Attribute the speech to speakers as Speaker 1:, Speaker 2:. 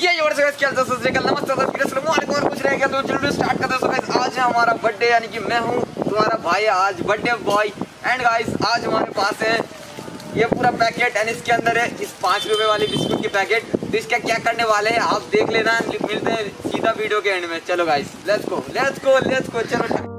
Speaker 1: ये और से क्या चलता है नमस्ते दोस्तों अस्सलाम वालेकुम और कुछ रह गया तो जल्दी स्टार्ट करते हैं। गाइस आज है हमारा बर्थडे यानी कि मैं हूँ, तुम्हारा भाई आज बर्थडे बॉय एंड गाइस आज हमारे पास है, ये पूरा पैकेट एंड इसके अंदर है, इस पाँच रुपए वाले बिस्कुट के पैकेट तो इसका क्या करने वाले हैं, आप देख लेना, मिलते हैं सीधा वीडियो के एंड में। चलो guys let's go let's go let's go चलो।